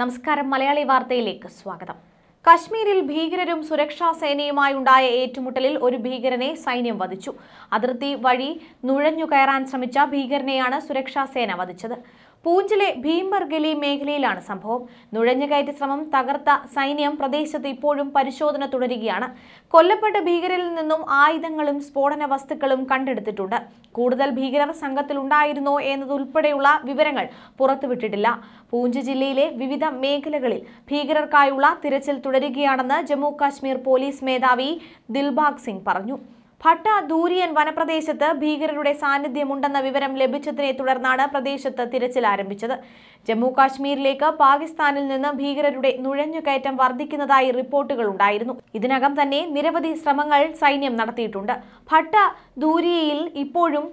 നമസ്കാരം. മലയാളി വാർത്തയിലേക്ക് സ്വാഗതം. കശ്മീരിൽ ഭീകരരും സുരക്ഷാ സേനയുമായുണ്ടായ ഏറ്റുമുട്ടലിൽ ഒരു ഭീകരനെ സൈന്യം വധിച്ചു. അതിർത്തി വഴി നുഴഞ്ഞു കയറാൻ ശ്രമിച്ച ഭീകരനെയാണ് സുരക്ഷാ സേന വധിച്ചത്. പൂഞ്ചിലെ ഭീംബർഗലി മേഖലയിലാണ് സംഭവം. നുഴഞ്ഞുകയറ്റ ശ്രമം തകർത്ത സൈന്യം പ്രദേശത്ത് ഇപ്പോഴും പരിശോധന തുടരുകയാണ്. കൊല്ലപ്പെട്ട ഭീകരരിൽ നിന്നും ആയുധങ്ങളും സ്ഫോടന വസ്തുക്കളും കണ്ടെടുത്തിട്ടുണ്ട്. കൂടുതൽ ഭീകരർ സംഘത്തിൽ സംഘത്തിലുണ്ടായിരുന്നോ എന്നതുൾപ്പെടെയുള്ള വിവരങ്ങൾ പുറത്തുവിട്ടിട്ടില്ല. പൂഞ്ച് ജില്ലയിലെ വിവിധ മേഖലകളിൽ ഭീകരർക്കായുള്ള തിരച്ചിൽ തുടരുകയാണെന്ന് ജമ്മു കാശ്മീർ പോലീസ് മേധാവി ദിൽബാഗ് സിംഗ് പറഞ്ഞു. ഭട്ട ദൂരിയൻ വനപ്രദേശത്ത് ഭീകരരുടെ സാന്നിധ്യമുണ്ടെന്ന വിവരം ലഭിച്ചതിനെ തുടർന്നാണ് പ്രദേശത്ത് തിരച്ചിൽ ആരംഭിച്ചത്. ജമ്മു കാശ്മീരിലേക്ക് പാകിസ്ഥാനിൽ നിന്ന് ഭീകരരുടെ നുഴഞ്ഞുകയറ്റം വർദ്ധിക്കുന്നതായി റിപ്പോർട്ടുകൾ ഉണ്ടായിരുന്നു. ഇതിനകം തന്നെ നിരവധി ശ്രമങ്ങൾ സൈന്യം നടത്തിയിട്ടുണ്ട്. ഭട്ട ദൂരിയയിൽ ഇപ്പോഴും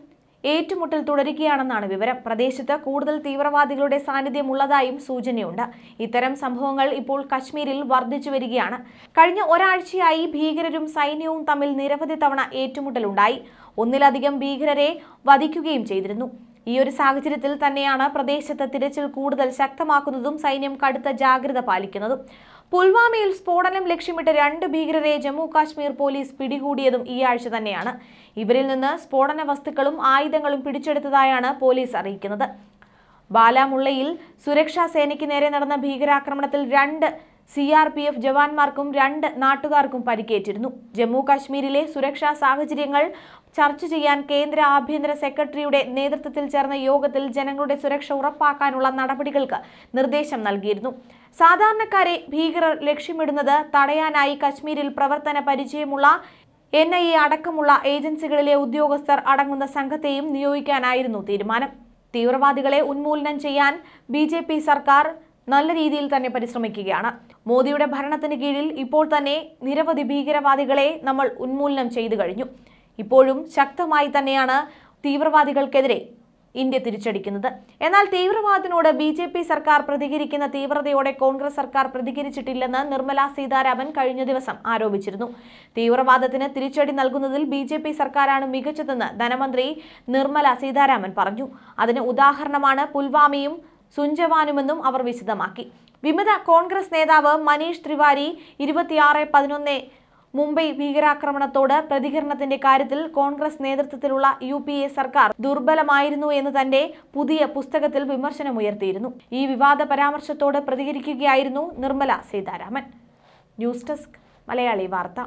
ഏറ്റുമുട്ടൽ തുടരുകയാണെന്നാണ് വിവരം. പ്രദേശത്ത് കൂടുതൽ തീവ്രവാദികളുടെ സാന്നിധ്യം ഉള്ളതായും സൂചനയുണ്ട്. ഇത്തരം സംഭവങ്ങൾ ഇപ്പോൾ കശ്മീരിൽ വർദ്ധിച്ചു വരികയാണ്. കഴിഞ്ഞ ഒരാഴ്ചയായി ഭീകരരും സൈന്യവും തമ്മിൽ നിരവധി തവണ ഏറ്റുമുട്ടലുണ്ടായി. ഒന്നിലധികം ഭീകരരെ വധിക്കുകയും ചെയ്തിരുന്നു. ഈ ഒരു സാഹചര്യത്തിൽ തന്നെയാണ് പ്രദേശത്ത് തിരച്ചിൽ കൂടുതൽ ശക്തമാക്കുന്നതും സൈന്യം കടുത്ത ജാഗ്രത പാലിക്കുന്നതും. പുൽവാമയിൽ സ്ഫോടനം ലക്ഷ്യമിട്ട് രണ്ട് ഭീകരരെ ജമ്മു കാശ്മീർ പോലീസ് പിടികൂടിയതും ഈ ആഴ്ച തന്നെയാണ്. ഇവരിൽ നിന്ന് സ്ഫോടന വസ്തുക്കളും ആയുധങ്ങളും പിടിച്ചെടുത്തതായാണ് പോലീസ് അറിയിക്കുന്നത്. ബാലാമുള്ളയിൽ സുരക്ഷാ സേനയ്ക്ക് നേരെ നടന്ന ഭീകരാക്രമണത്തിൽ രണ്ട് സി ആർ പി എഫ് ജവാന്മാർക്കും രണ്ട് നാട്ടുകാർക്കും പരിക്കേറ്റിരുന്നു. ജമ്മു കാശ്മീരിലെ സുരക്ഷാ സാഹചര്യങ്ങൾ ചർച്ച ചെയ്യാൻ കേന്ദ്ര ആഭ്യന്തര സെക്രട്ടറിയുടെ നേതൃത്വത്തിൽ ചേർന്ന യോഗത്തിൽ ജനങ്ങളുടെ സുരക്ഷ ഉറപ്പാക്കാനുള്ള നടപടികൾക്ക് നിർദ്ദേശം നൽകിയിരുന്നു. സാധാരണക്കാരെ ഭീകരർ ലക്ഷ്യമിടുന്നത് തടയാനായി കശ്മീരിൽ പ്രവർത്തന പരിചയമുള്ള എൻ ഐ എ അടക്കമുള്ള ഏജൻസികളിലെ ഉദ്യോഗസ്ഥർ അടങ്ങുന്ന സംഘത്തെയും നിയോഗിക്കാനായിരുന്നു തീരുമാനം. തീവ്രവാദികളെ ഉന്മൂലനം ചെയ്യാൻ ബി സർക്കാർ നല്ല രീതിയിൽ തന്നെ പരിശ്രമിക്കുകയാണ്. മോദിയുടെ ഭരണത്തിന് കീഴിൽ ഇപ്പോൾ തന്നെ നിരവധി ഭീകരവാദികളെ നമ്മൾ ഉന്മൂലനം ചെയ്തു കഴിഞ്ഞു. ഇപ്പോഴും ശക്തമായി തന്നെയാണ് തീവ്രവാദികൾക്കെതിരെ ഇന്ത്യ തിരിച്ചടിക്കുന്നത്. എന്നാൽ തീവ്രവാദത്തിനോട് ബി ജെ പി സർക്കാർ പ്രതികരിക്കുന്ന തീവ്രതയോടെ കോൺഗ്രസ് സർക്കാർ പ്രതികരിച്ചിട്ടില്ലെന്ന് നിർമ്മല സീതാരാമൻ കഴിഞ്ഞ ദിവസം ആരോപിച്ചിരുന്നു. തീവ്രവാദത്തിന് തിരിച്ചടി നൽകുന്നതിൽ ബി ജെ പി സർക്കാരാണ് മികച്ചതെന്ന് ധനമന്ത്രി നിർമ്മല സീതാരാമൻ പറഞ്ഞു. അതിന് ഉദാഹരണമാണ് പുൽവാമയും സുഞ്ചവാനുമെന്നും അവർ വിശദമാക്കി. വിമത കോൺഗ്രസ് നേതാവ് മനീഷ് ത്രിവാരി ഇരുപത്തിയാറ് പതിനൊന്ന് മുംബൈ ഭീകരാക്രമണത്തോട് പ്രതികരണത്തിന്റെ കാര്യത്തിൽ കോൺഗ്രസ് നേതൃത്വത്തിലുള്ള യു പി എ സർക്കാർ ദുർബലമായിരുന്നു എന്ന് തന്റെ പുതിയ പുസ്തകത്തിൽ വിമർശനമുയർത്തിയിരുന്നു. ഈ വിവാദ പരാമർശത്തോട് പ്രതികരിക്കുകയായിരുന്നു Nirmala Sitharaman. News desk Malayali Vartha.